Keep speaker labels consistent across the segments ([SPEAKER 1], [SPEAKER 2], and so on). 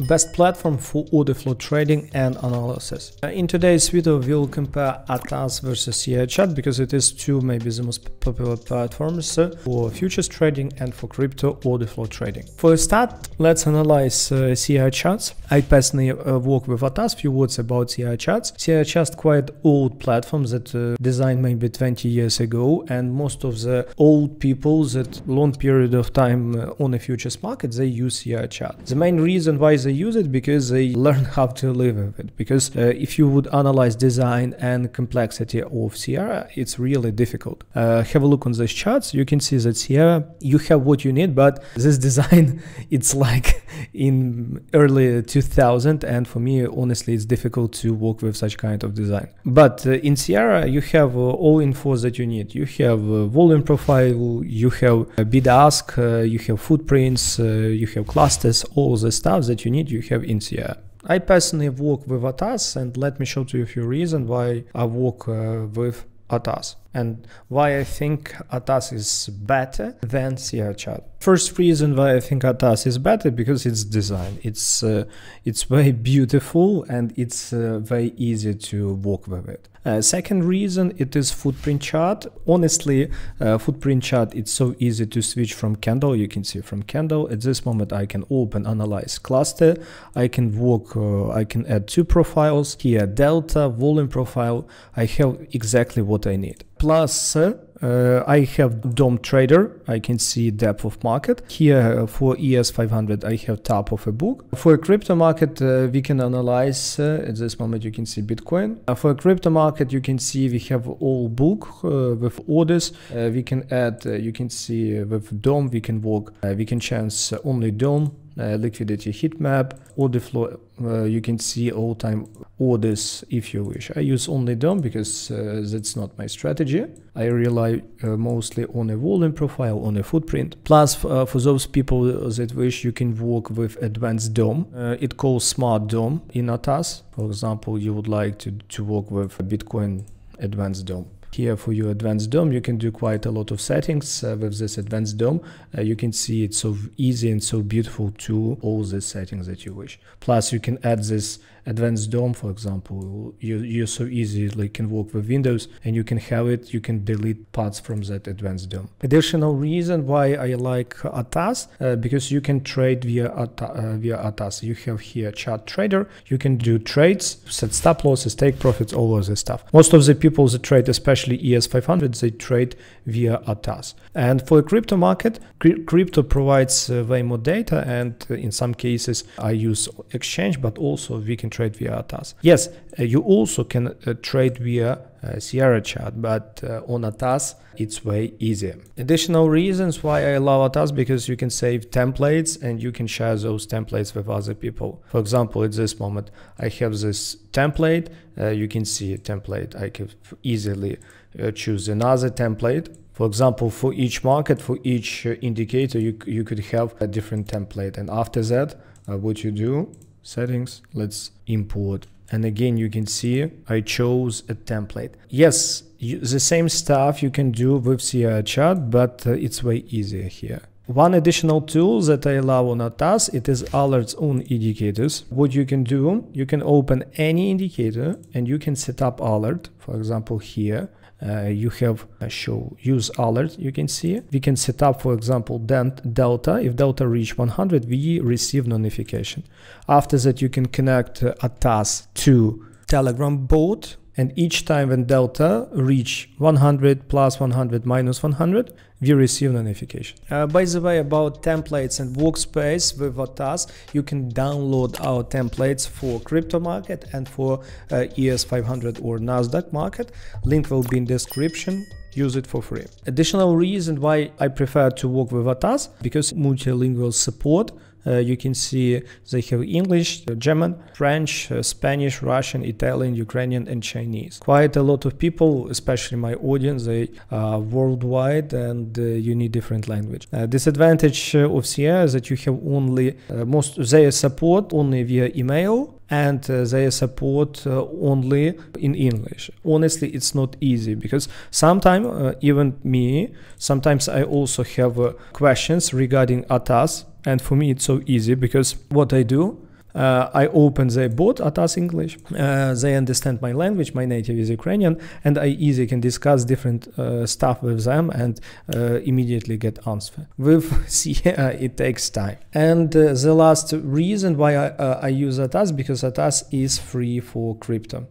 [SPEAKER 1] Best platform for order flow trading and analysis. Uh, in today's video, we'll compare Atas versus Sierra Chart because it is two maybe the most popular platforms uh, for futures trading and for crypto order flow trading. For a start, let's analyze uh, Sierra Charts. I personally uh, work with Atas. Few words about Sierra Charts. CIChats quite old platform that uh, designed maybe 20 years ago, and most of the old people that long period of time uh, on the futures market they use Sierra Chart. The main reason why they use it because they learn how to live with it. Because uh, if you would analyze design and complexity of Sierra, it's really difficult. Uh, have a look on these charts. You can see that Sierra, you have what you need, but this design, it's like in early 2000. And for me, honestly, it's difficult to work with such kind of design. But uh, in Sierra, you have uh, all info that you need. You have volume profile, you have bid ask, uh, you have footprints, uh, you have clusters, all the stuff that you need you have in Sierra. I personally work with Atas and let me show to you a few reasons why I work uh, with Atas and why I think Atas is better than Sierra Chart. First reason why I think Atas is better because it's design. It's uh, it's very beautiful and it's uh, very easy to work with it. Uh, second reason it is footprint chart. Honestly, uh, footprint chart it's so easy to switch from candle. You can see from candle at this moment I can open analyze cluster. I can work. Uh, I can add two profiles here. Delta volume profile. I have exactly what I need plus uh, I have DOM trader. I can see depth of market. Here uh, for ES500, I have top of a book. For a crypto market, uh, we can analyze, uh, at this moment you can see Bitcoin. Uh, for a crypto market, you can see we have all book uh, with orders. we can add, you can see with DOM, we can work, we can chance only DOM uh, liquidity heat map, order flow, uh, you can see all time orders if you wish. I use only DOM because uh, that's not my strategy. I rely uh, mostly on a volume profile, on a footprint. Plus, uh, for those people that wish, you can work with advanced DOM. Uh, it calls smart DOM in Atas. For example, you would like to, to work with Bitcoin advanced DOM. Here for your advanced DOM, you can do quite a lot of settings uh, with this advanced DOM. Uh, you can see it's so easy and so beautiful to all the settings that you wish. Plus, you can add this advanced DOM, for example. You, you so easily can work with Windows and you can have it, you can delete parts from that advanced DOM. Additional reason why I like Atas, uh, because you can trade via, Ata, uh, via Atas. You have here chart trader, you can do trades, set stop losses, take profits, all of this stuff. Most of the people that trade, especially especially ES500, they trade via Atas. And for the crypto market, crypto provides uh, way more data, and uh, in some cases, I use exchange, but also we can trade via Atas. Yes, uh, you also can trade via Sierra Chart, but uh, on Atas it's way easier. Additional reasons why I love Atas because you can save templates and you can share those templates with other people. For example, at this moment I have this template. Uh, you can see a template. I can easily uh, choose another template. For example, for each market, for each uh, indicator, you you could have a different template. And after that, uh, what you do settings let's import and again you can see I chose a template. Yes you, the same stuff you can do with Sierra Chart but uh, it's way easier here one additional tool that I love on Atas, it is Alert's own indicators. What you can do, you can open any indicator and you can set up alert, for example here, uh, you have a show use alert you can see. We can set up for example delta. If delta reach 100 we receive notification. After that you can connect uh, a to telegram bot and each time when delta reach 100 plus 100 minus 100 we receive notification. Uh, by the way about templates and workspace with Atas you can download our templates for crypto market and for uh, ES500 or Nasdaq market link will be in description use it for free. Additional reason why I prefer to work with Atas because multilingual support you can see they have English, German, French, uh, Spanish, Russian, Italian, Ukrainian, and Chinese. Quite a lot of people, especially my audience, they are worldwide and uh, you need different language. Uh, disadvantage uh, of Sierra is that you have only uh, most their support only via email and uh, they support uh, only in English. Honestly, it's not easy because sometimes, uh, even me, sometimes I also have questions regarding ATAS and for me, it's so easy because what I do, Uh, I open the bot Atas English. Uh, they understand my language. My native is Ukrainian, and I easily can discuss different uh, stuff with them and uh, immediately get answer. With Sierra, it takes time. And uh, the last reason why I, uh, I use Atas because Atas is free for crypto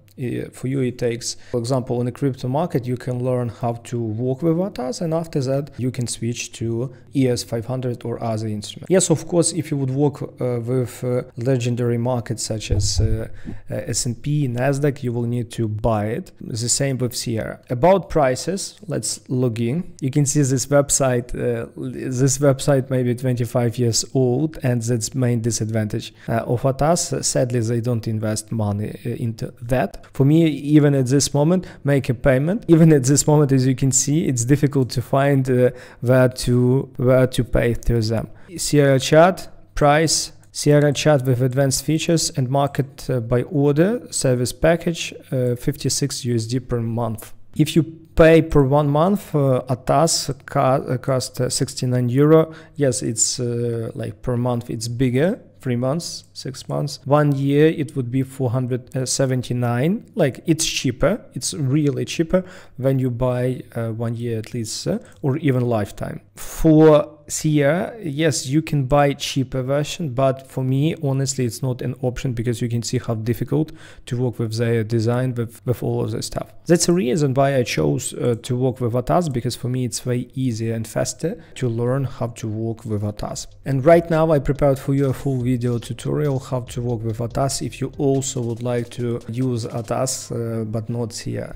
[SPEAKER 1] for you it takes. For example in the crypto market you can learn how to work with atas and after that you can switch to es 500 or other instruments. Yes of course if you would work uh, with uh, legendary markets such as uh, uh s&p nasdaq you will need to buy it. The same with sierra about prices let's log in. You can see this website uh, this website may be 25 years old and that's main disadvantage uh, of atas sadly they don't invest money into that for me even at this moment make a payment even at this moment as you can see it's difficult to find uh, where to where to pay through them sierra chart price Sierra Chart with advanced features and market uh, by order service package uh, 56 USD per month. If you pay per one month, uh, Atas uh, cost uh, 69 euro. Yes, it's uh, like per month it's bigger three months, six months. One year it would be 479. Like it's cheaper. It's really cheaper when you buy uh, one year at least uh, or even lifetime. For Sierra, yes, you can buy cheaper version, but for me, honestly, it's not an option because you can see how difficult to work with their design with, with all of this stuff. That's the reason why I chose uh, to work with Atas because for me, it's way easier and faster to learn how to work with Atas. And right now I prepared for you a full video tutorial how to work with Atas if you also would like to use Atas uh, but not Sierra.